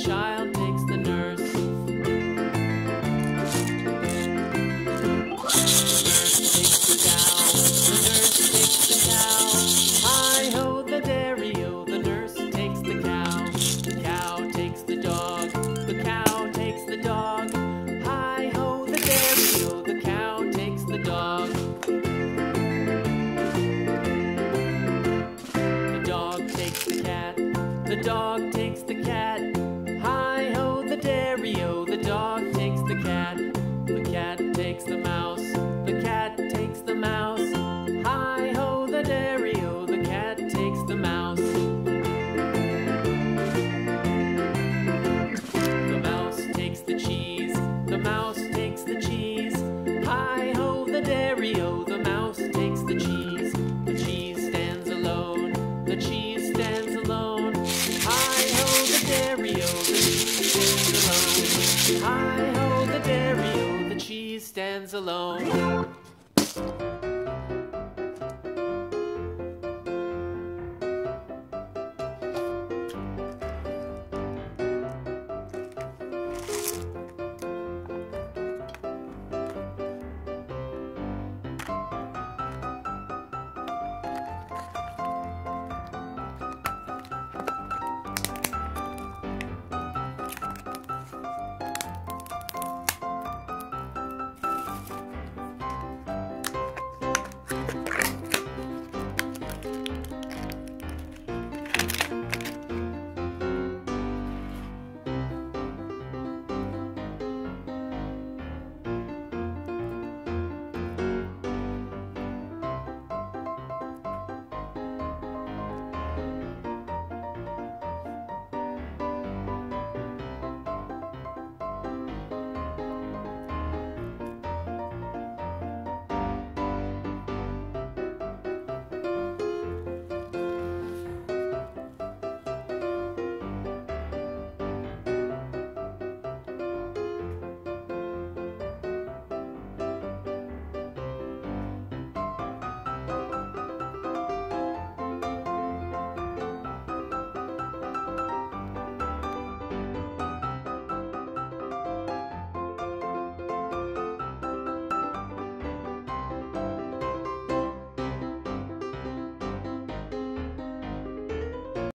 child alone.